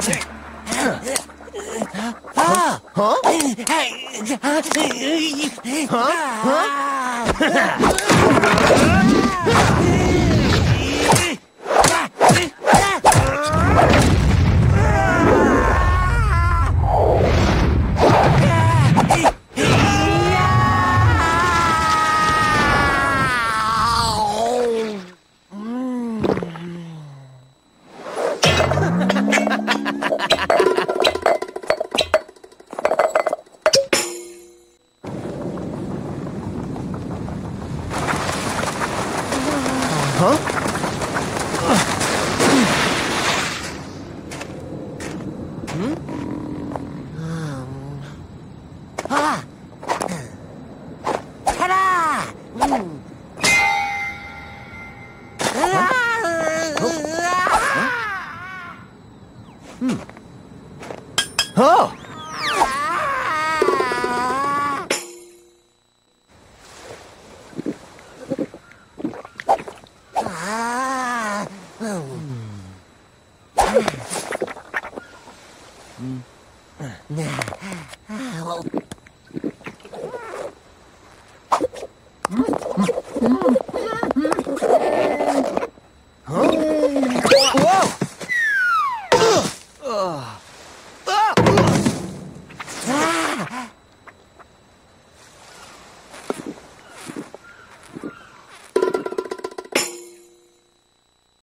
Huh? Huh? Huh? Huh? Oh! Whoa!